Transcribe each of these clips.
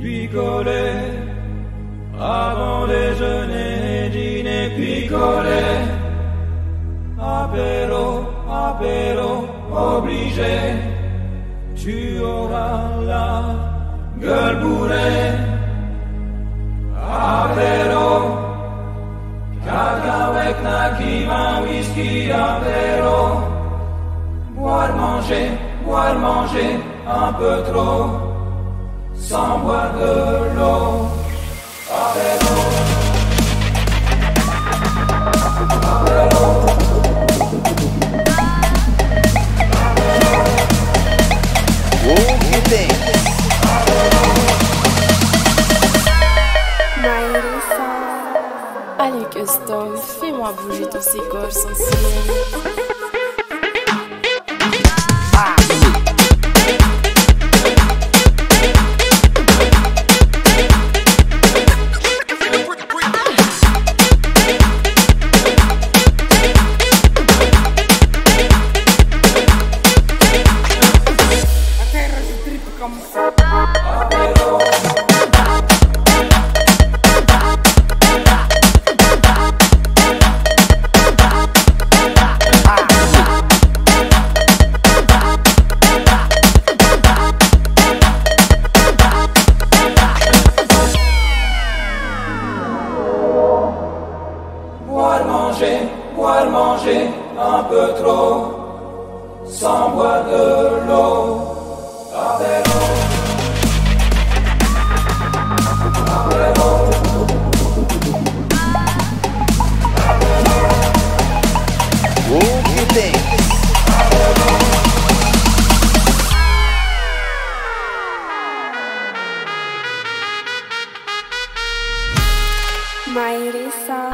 picoler. Avant déjeuner, dîner, picoler. Apéro, apéro, obligé. Tu auras la gueule bourrée. Apéro. Caca avec Nakim, un whisky, apéro. Boire, manger, boire, manger, un peu trop. Sans boire de l'eau. Allez, custom, fais-moi bouger ton corps sensible. Boire, manger, boire, manger, un peu trop, sans boire de l'eau. Mighty song.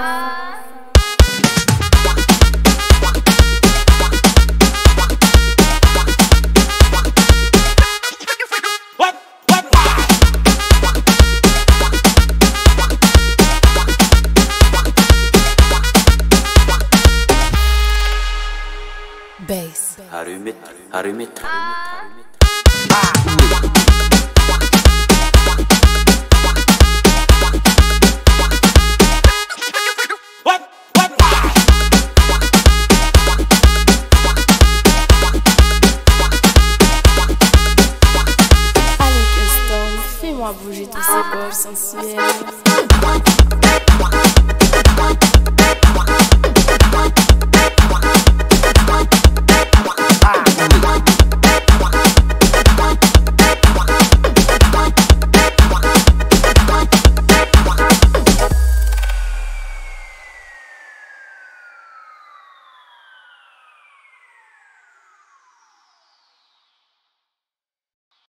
Bass. Ah. Bouger ton corps sensuel.